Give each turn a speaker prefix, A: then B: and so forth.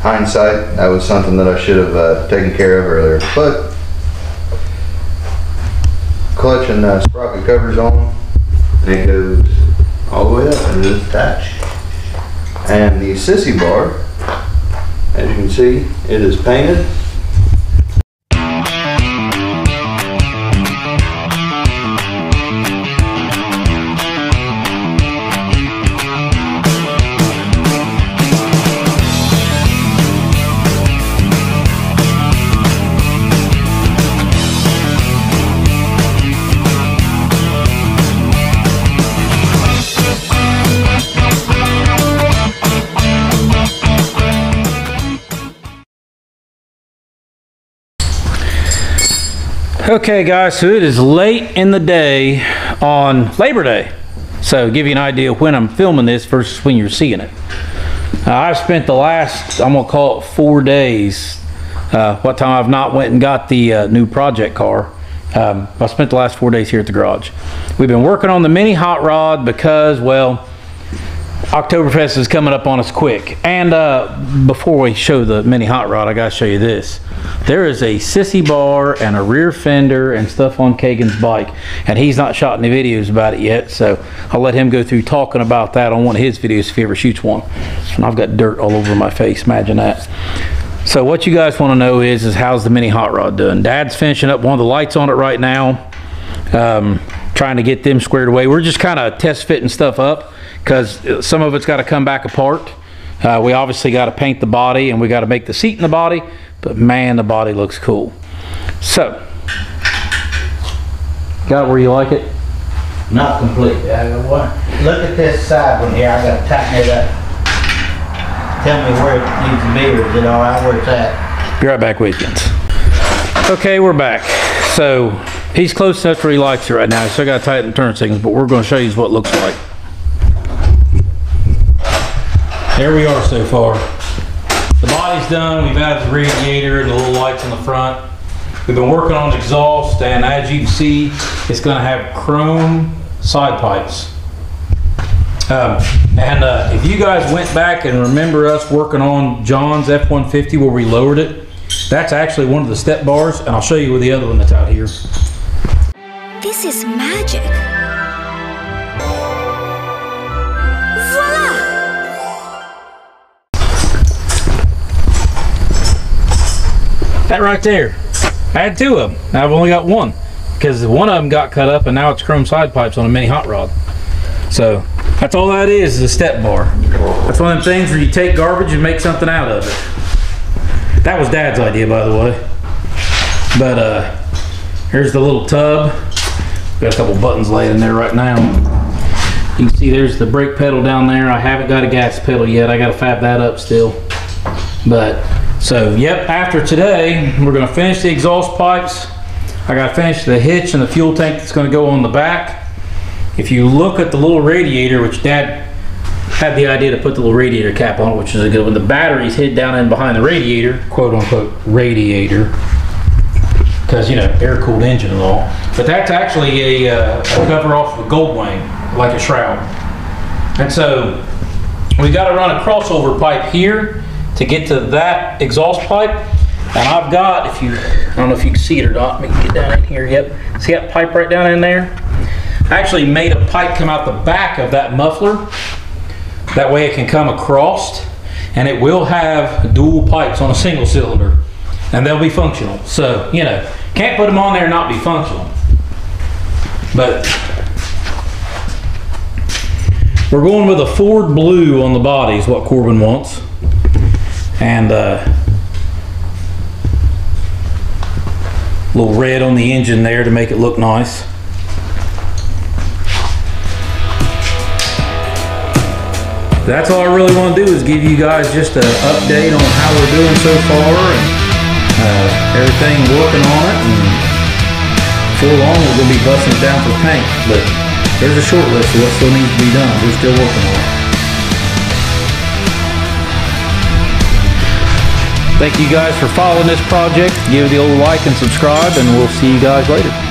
A: hindsight, that was something that I should have uh, taken care of earlier. But clutch and uh, sprocket covers on, and it goes all the way up and it is attached. And the sissy bar, as you can see, it is painted.
B: Okay guys, so it is late in the day on Labor Day. So give you an idea when I'm filming this versus when you're seeing it. Uh, I've spent the last, I'm gonna call it four days, uh, what time I've not went and got the uh, new project car. Um, I spent the last four days here at the garage. We've been working on the mini hot rod because, well, Oktoberfest is coming up on us quick. And uh, before we show the mini hot rod, I gotta show you this. There is a sissy bar and a rear fender and stuff on Kagan's bike. And he's not shot any videos about it yet, so I'll let him go through talking about that on one of his videos if he ever shoots one. And I've got dirt all over my face, imagine that. So what you guys wanna know is, is how's the mini hot rod doing? Dad's finishing up one of the lights on it right now. Um, trying to get them squared away. We're just kind of test fitting stuff up because some of it's got to come back apart. Uh, we obviously got to paint the body and we got to make the seat in the body, but man, the body looks cool. So, got it where you like it?
C: Not completely. I go, what? Look at this side one here. I gotta tighten it up. Tell me where it needs to be, or is it all right where it's at?
B: Be right back with you. Okay, we're back. So he's close enough where he likes it right now. So I got to tighten the turn signals, but we're going to show you what it looks like. There we are so far. The body's done. We've added the radiator and the little lights in the front. We've been working on the exhaust, and as you can see, it's going to have chrome side pipes. Um, and uh, if you guys went back and remember us working on John's F-150 where we lowered it, that's actually one of the step bars, and I'll show you with the other one that's out here.
D: This is magic.
B: That right there. I had two of them. I've only got one because one of them got cut up and now it's chrome side pipes on a mini hot rod. So that's all that is, is a step bar. That's one of them things where you take garbage and make something out of it. That was dad's idea, by the way. But uh, here's the little tub. Got a couple buttons laid in there right now. You can see there's the brake pedal down there. I haven't got a gas pedal yet. I got to fab that up still. But so, yep, after today, we're gonna finish the exhaust pipes. I gotta finish the hitch and the fuel tank that's gonna go on the back. If you look at the little radiator, which dad had the idea to put the little radiator cap on, which is a good one. The battery's hid down in behind the radiator, quote unquote radiator, because you know air cooled engine and all. But that's actually a, uh, a cover off of a gold wing, like a shroud. And so we got to run a crossover pipe here to get to that exhaust pipe. And I've got, if you, I don't know if you can see it or not, let me get down in here, yep. See that pipe right down in there? I actually made a pipe come out the back of that muffler. That way it can come across and it will have dual pipes on a single cylinder and they'll be functional. So, you know, can't put them on there and not be functional. But we're going with a Ford Blue on the body is what Corbin wants. And uh, a little red on the engine there to make it look nice. That's all I really want to do is give you guys just an update on how we're doing so far and uh, everything working on it. And before long, we're going to be busting it down for paint. But there's a short list of what still needs to be done. We're still working on it. Thank you guys for following this project. Give it the old like and subscribe, and we'll see you guys later.